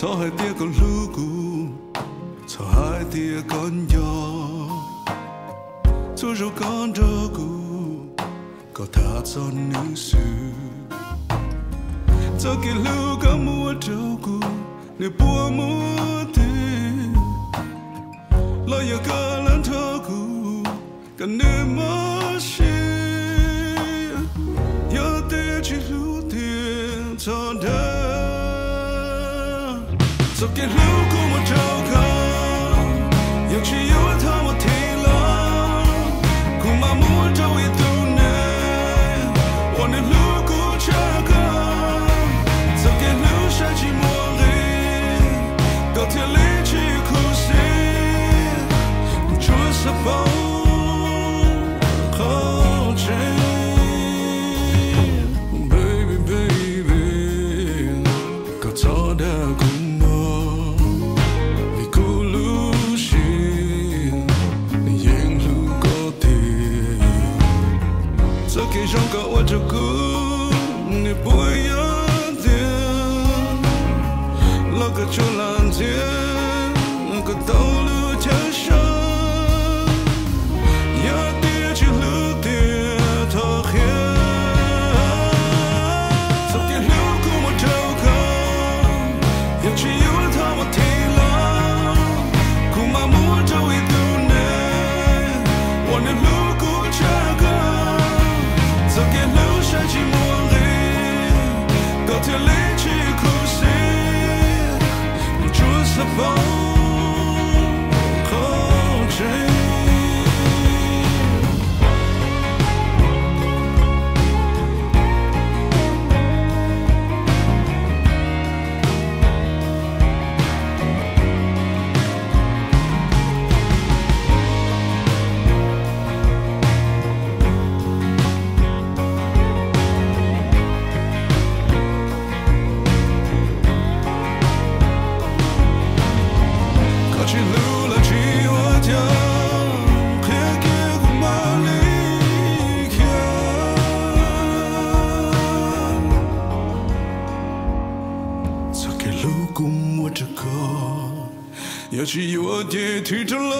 坐喺邊一個 logo，坐喺邊一間屋，做咗間照顧，個他做你事。這給路個我照顧，你不目的，來一個人照顧，跟你默契，要得去路的，做。的，早给路个木照顾，有去有他我提了，苦嘛木照一度呢，我那路过这个。早给留下寂寞的，高铁里去哭泣，出色风后尘。Baby baby，搞错的 早给上个我这个，你不要的，老个就烂的，to lose. 过去路了去我家，黑给我妈离开。早给路过我这个，要去我爹提着了，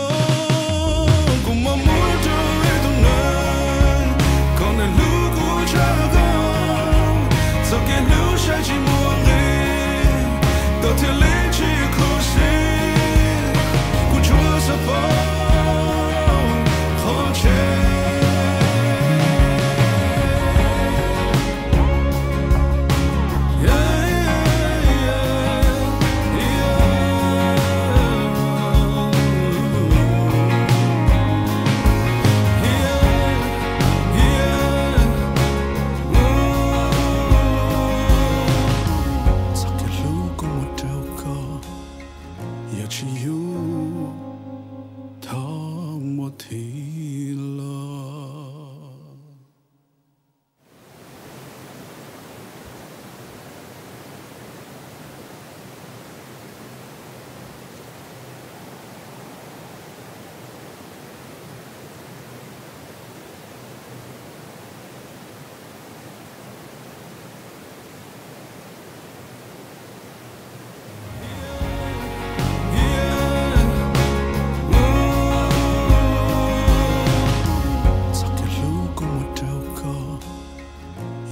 that you.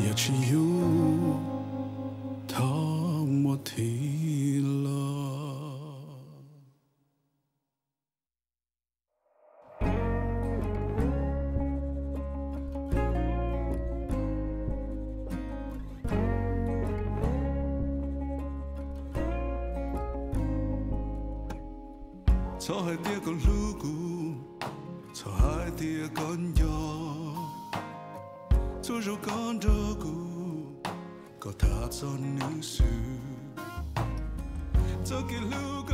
也只有他莫提了。草海跌个路过，草海跌个鸟，左手干